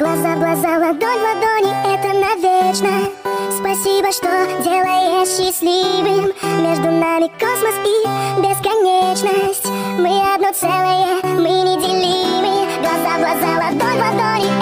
Глаза, глаза, ладонь, ладони, это навечно. Спасибо, что делаешь счастливым. Между нами космос и бесконечность. Мы одно целое, мы неделимы. Глаза, глаза, ладонь, ладони,